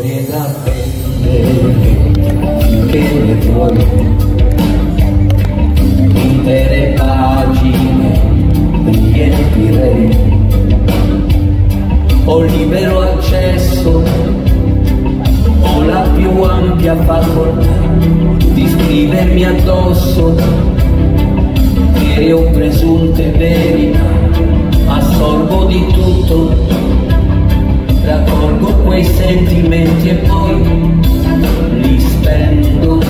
storie da prendere finché ne vuoi intere pagine riempirei ho libero accesso ho la più ampia facoltà di scrivermi addosso. Creo presunte verità assorbo di tutto sentimenti e poi li spendo,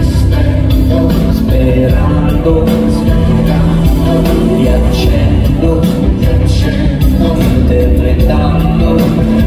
spendo sperando, sperando, li accendo, li accendo, interpretando.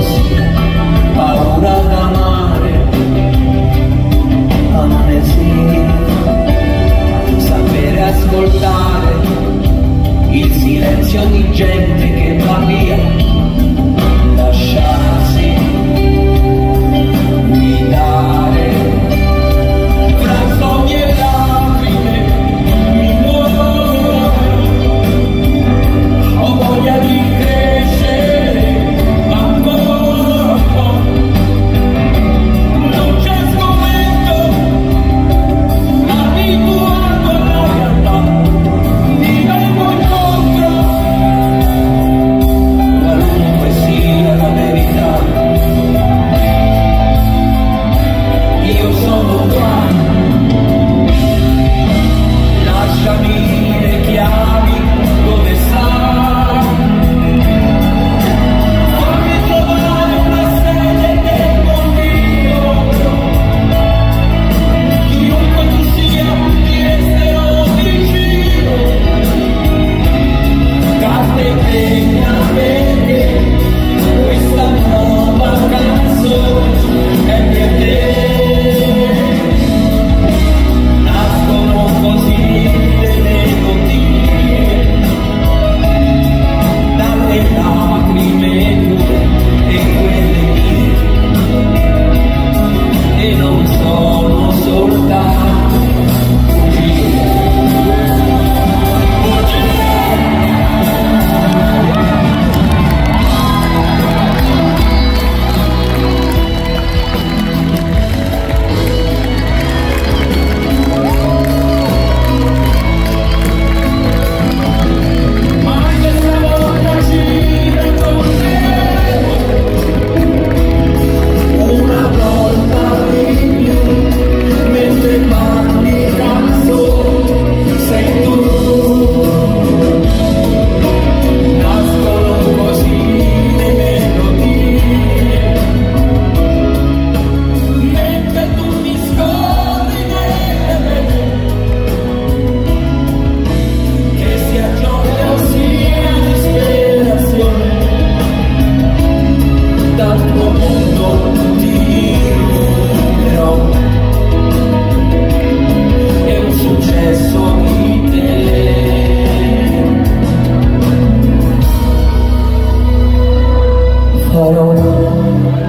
house. Oh,